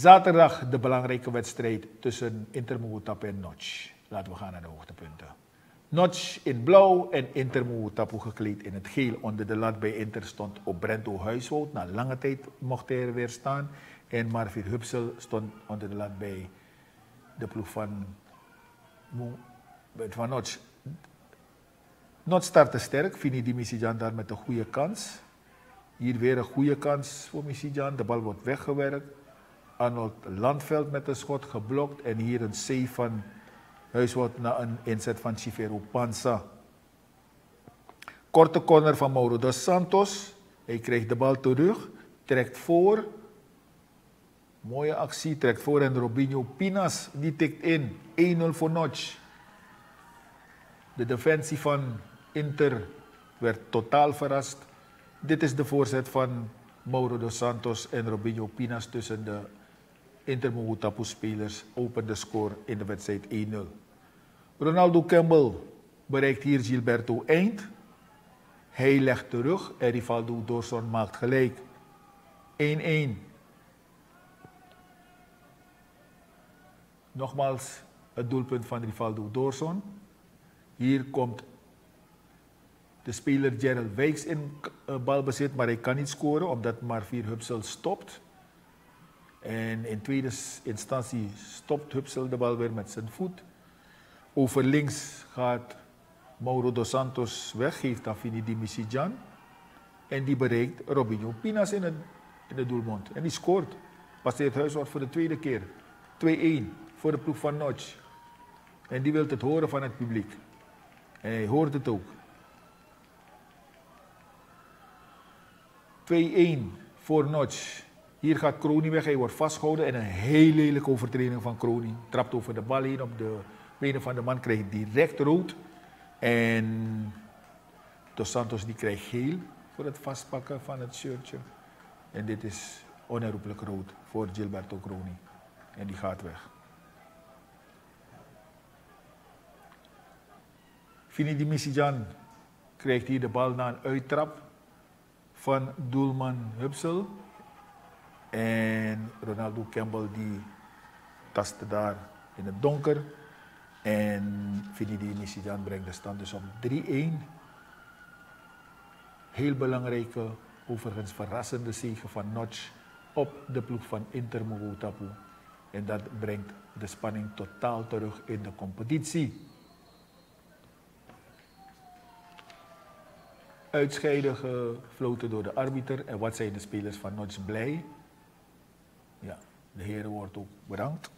Zaterdag de belangrijke wedstrijd tussen Inter Moetapu en Notch. Laten we gaan naar de hoogtepunten. Notch in blauw en Inter Moetapu gekleed in het geel. Onder de lat bij Inter stond op Brento. Na lange tijd mocht hij er weer staan. En Marvin Hupsel stond onder de lat bij de ploeg van, van Notch. Notch startte sterk. Fini die Misijan daar met een goede kans. Hier weer een goede kans voor Misijan. De bal wordt weggewerkt. Arnold Landveld met een schot geblokt. En hier een C van Huiswoud na een inzet van Chifero Panza. Korte corner van Mauro dos Santos. Hij krijgt de bal terug. Trekt voor. Mooie actie. Trekt voor en Robinho Pinas die tikt in. 1-0 voor Notch. De defensie van Inter werd totaal verrast. Dit is de voorzet van Mauro dos Santos en Robinho Pinas tussen de Inter Moutapu spelers opent de score in de wedstrijd 1-0. Ronaldo Campbell bereikt hier Gilberto eind. Hij legt terug en Rivaldo Dorson maakt gelijk. 1-1. Nogmaals het doelpunt van Rivaldo Dorson. Hier komt de speler Gerald Wijks in uh, balbezit, maar hij kan niet scoren omdat Marvier Hupsel stopt. En in tweede instantie stopt Hupsel de bal weer met zijn voet. Over links gaat Mauro dos Santos weg, geeft Affini di Misijan. En die bereikt Robinho Pinas in het, in doelmond. En die scoort. Passeert Huiswoord voor de tweede keer. 2-1 voor de ploeg van Notch. En die wil het horen van het publiek. En hij hoort het ook. 2-1 voor Notch. Hier gaat Kroning weg, hij wordt vastgehouden en een heel lelijke overtreding van Kroning. Trapt over de bal heen op de benen van de man, krijgt direct rood. En Dos Santos die krijgt geel voor het vastpakken van het shirtje. En dit is onherroepelijk rood voor Gilberto Kroning. En die gaat weg. Fini di Misijan krijgt hier de bal na een uittrap van doelman Hupsel. En Ronaldo Campbell die tastte daar in het donker. En Finidi Nisijan brengt de stand dus op 3-1. Heel belangrijke, overigens verrassende zege van Notch op de ploeg van Inter Mogotapu. En dat brengt de spanning totaal terug in de competitie. Uitscheiden gefloten door de arbiter. En wat zijn de spelers van Notch blij? Ja, de heren wordt ook bedankt.